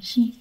she